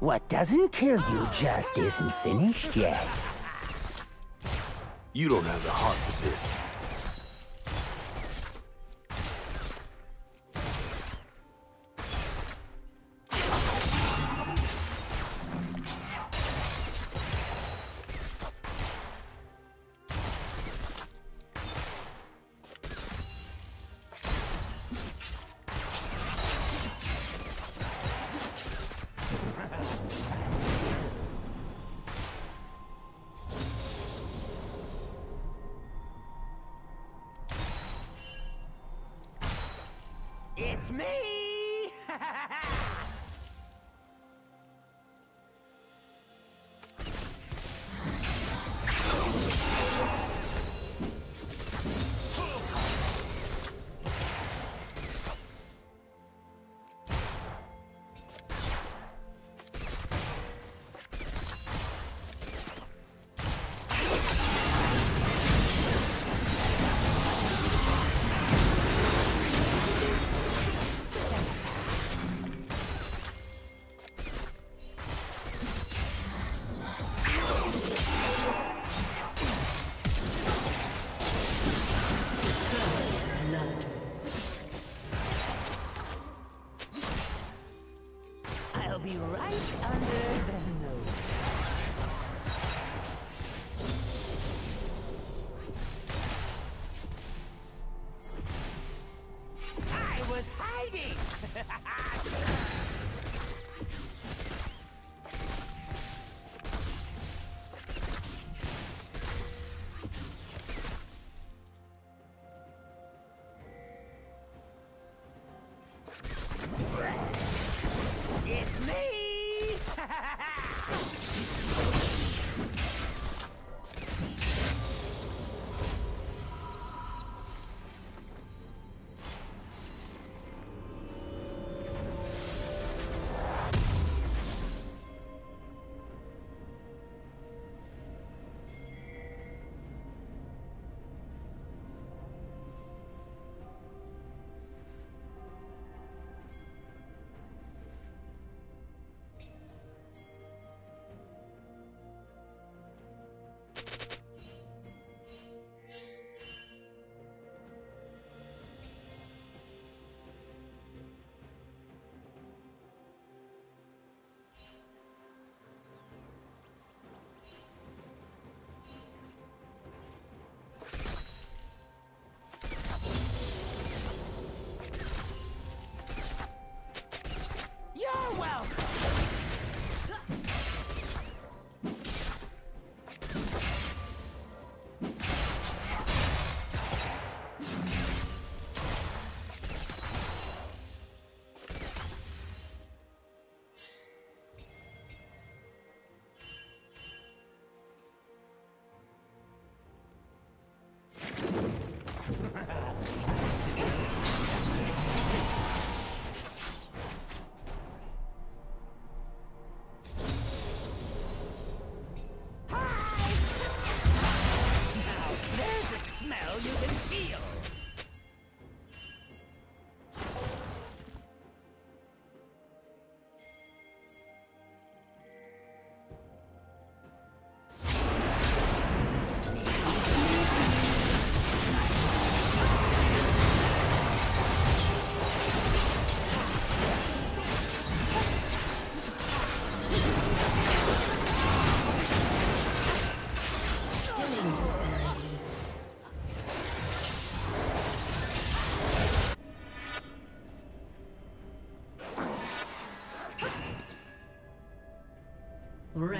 What doesn't kill you just isn't finished yet. You don't have the heart for this.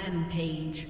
Rampage.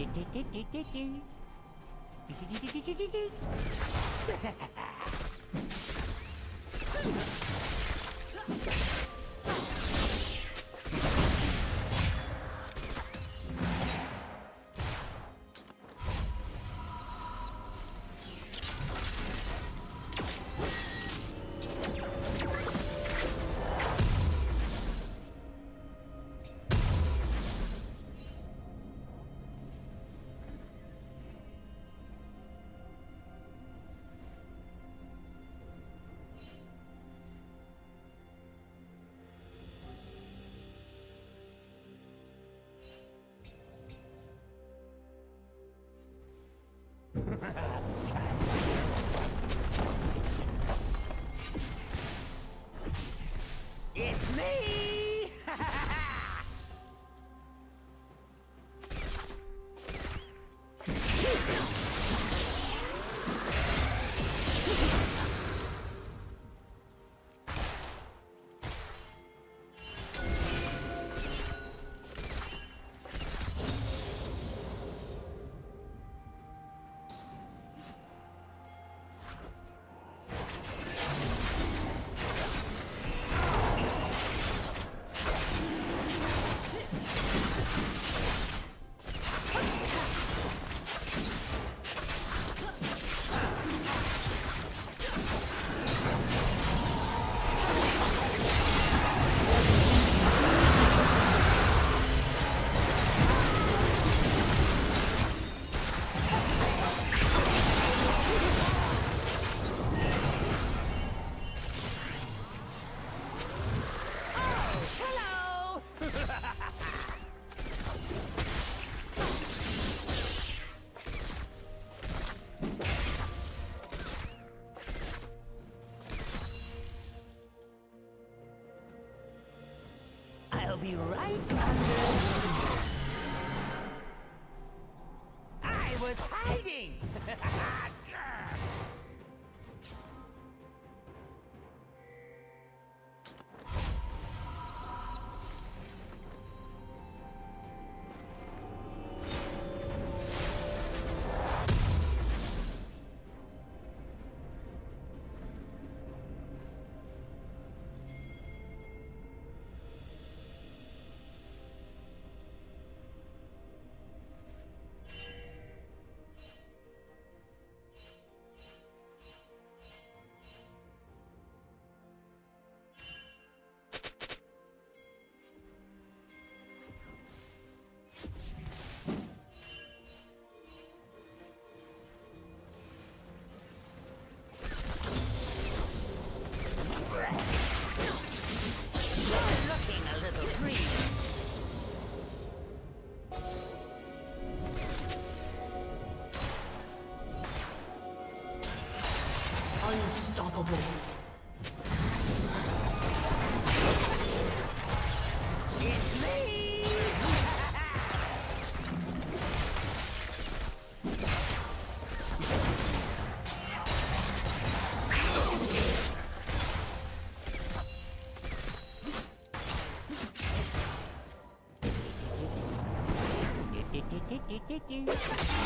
It's me! Hello! I'll be right under. I was hiding! Unstoppable. It's me!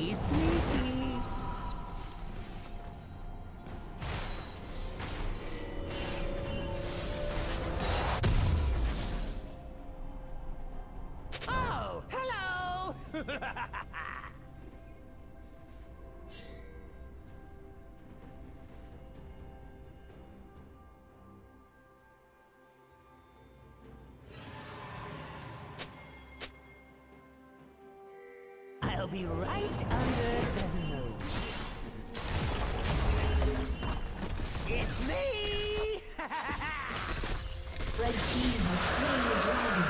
sneaky, sneaky. Be right under the nose. It's me! Red team has slain the dragon.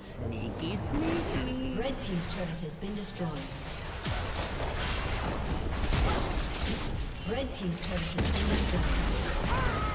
Sneaky, sneaky. Red team's turret has been destroyed. Red team's turret has been destroyed.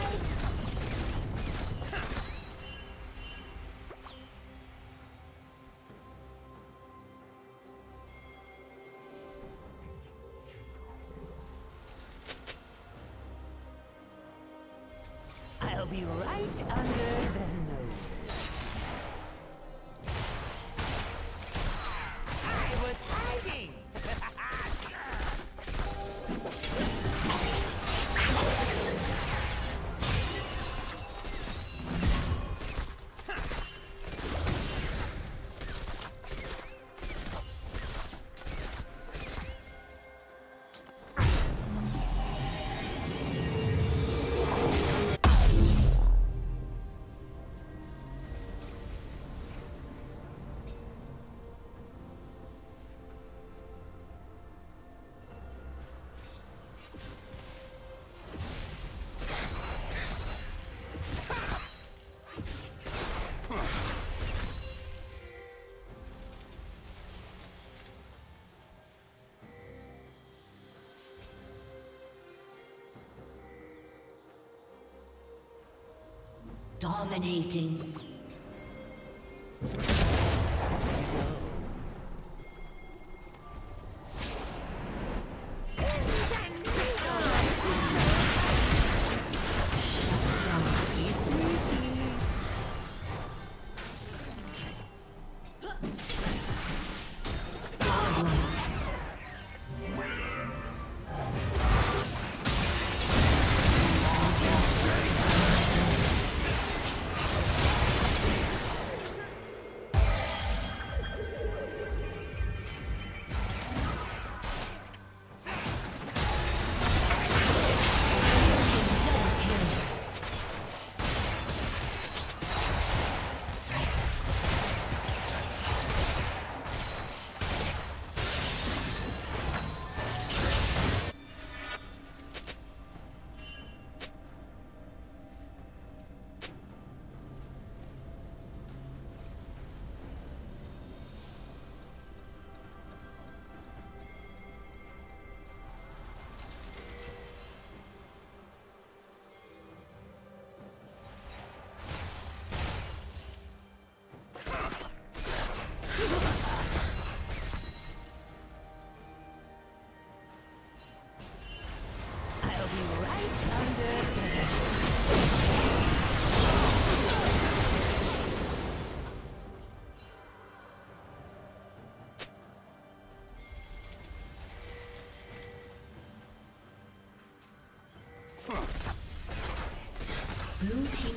Dominating.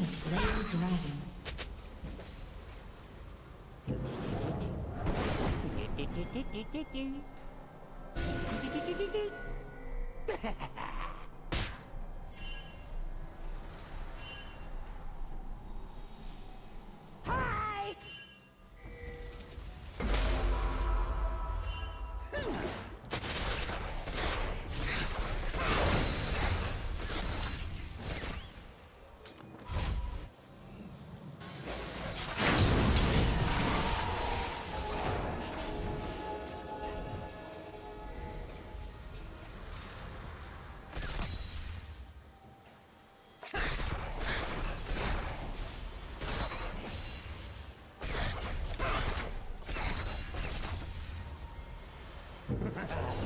Slain the dragon. Hi! Oh,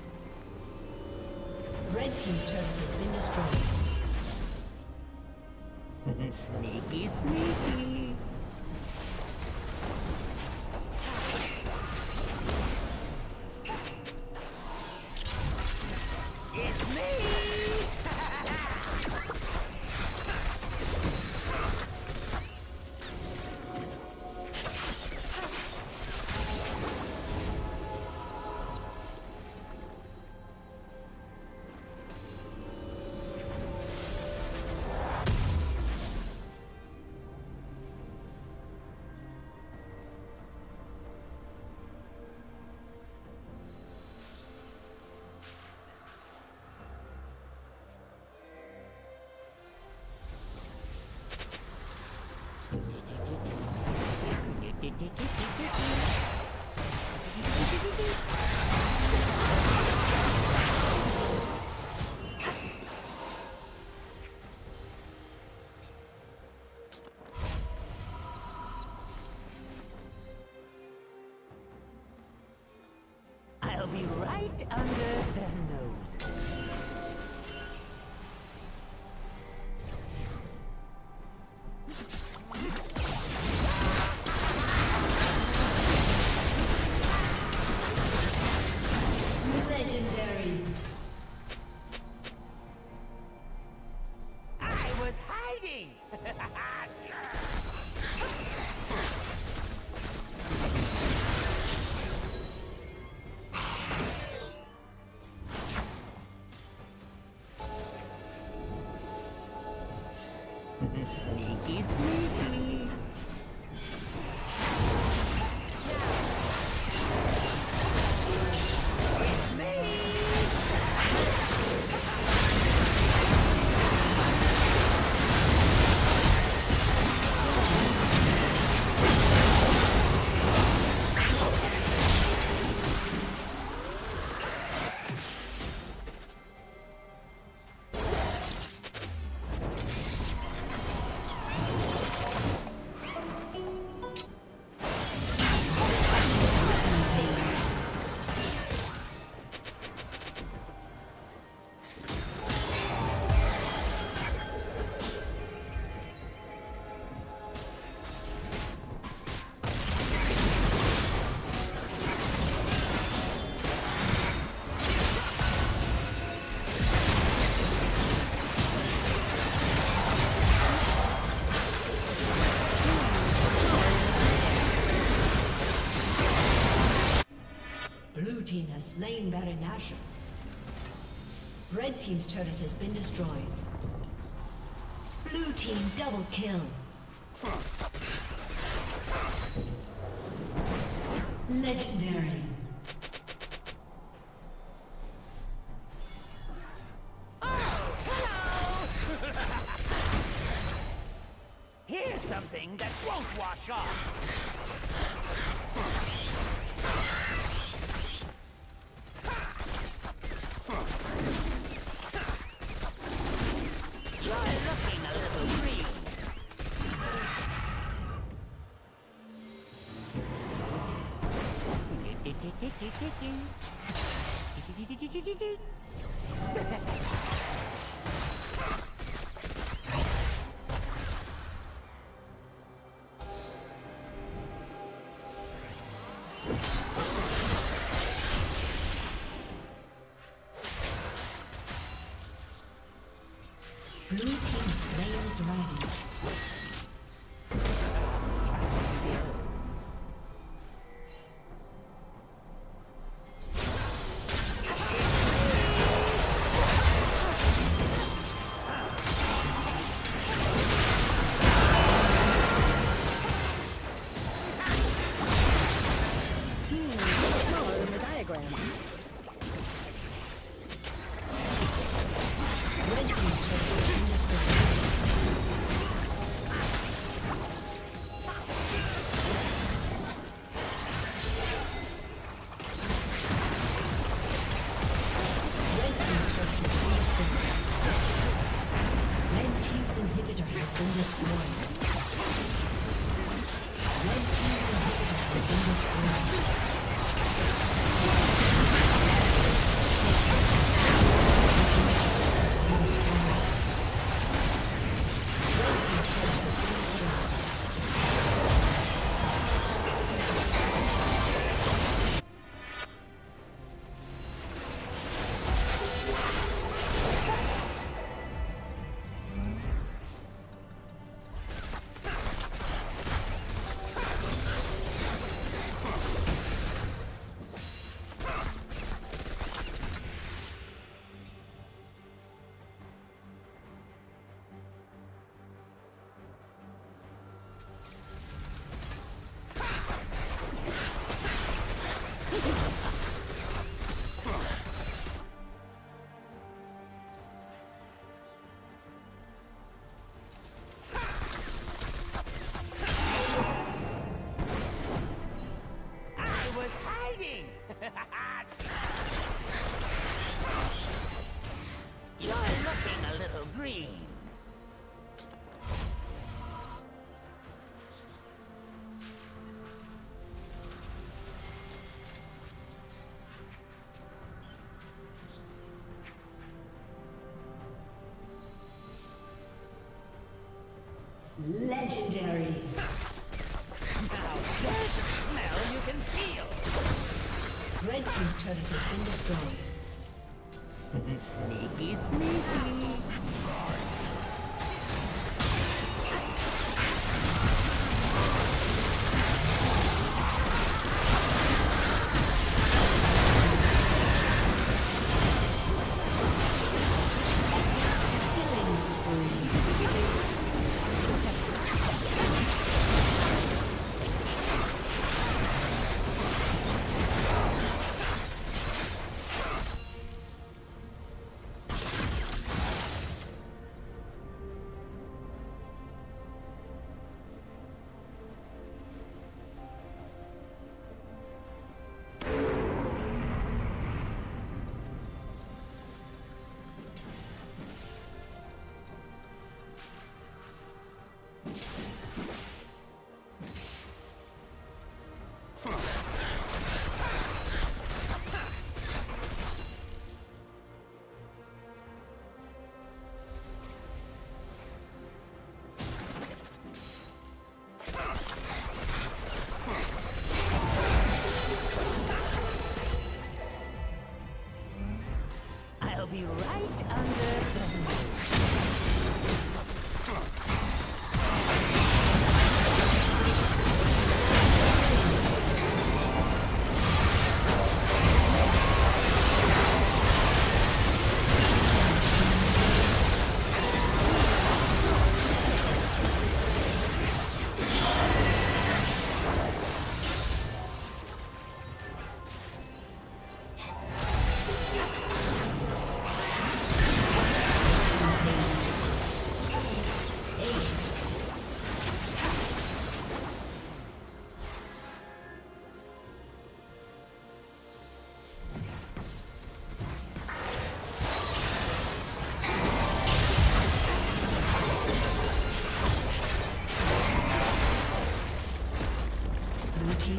Team's turret has been destroyed. sneaky, sneaky. Right under the slain Baron Nashor. Red Team's turret has been destroyed. Blue Team double kill. Legendary. Blue Legendary. Now a smell you can feel. Red Team's turret has been destroyed. Sneaky, sneaky.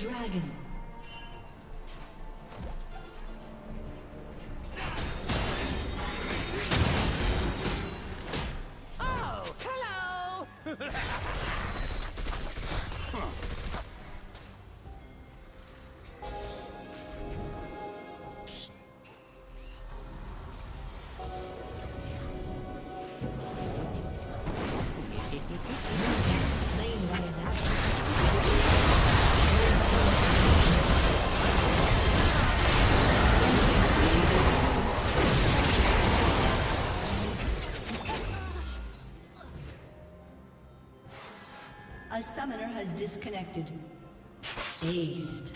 Dragon. Oh, hello! A summoner has disconnected. Aced.